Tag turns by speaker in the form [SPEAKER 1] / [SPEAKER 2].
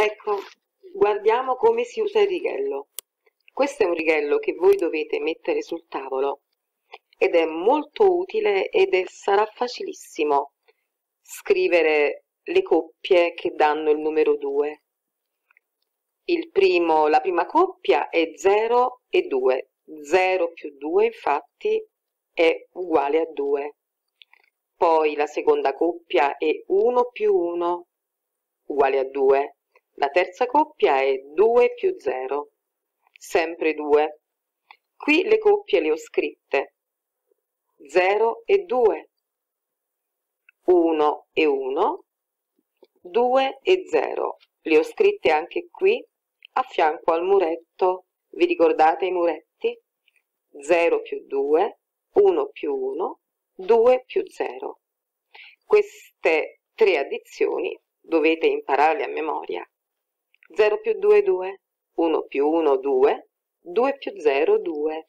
[SPEAKER 1] Ecco, guardiamo come si usa il righello. Questo è un righello che voi dovete mettere sul tavolo ed è molto utile ed è, sarà facilissimo scrivere le coppie che danno il numero 2. Il primo, la prima coppia è 0 e 2. 0 più 2 infatti è uguale a 2. Poi la seconda coppia è 1 più 1 uguale a 2. La terza coppia è 2 più 0, sempre 2. Qui le coppie le ho scritte 0 e 2, 1 e 1, 2 e 0. Le ho scritte anche qui a fianco al muretto. Vi ricordate i muretti? 0 più 2, 1 più 1, 2 più 0. Queste tre addizioni dovete impararle a memoria. 0 più 2 2, 1 più 1 2, 2 più 0 2.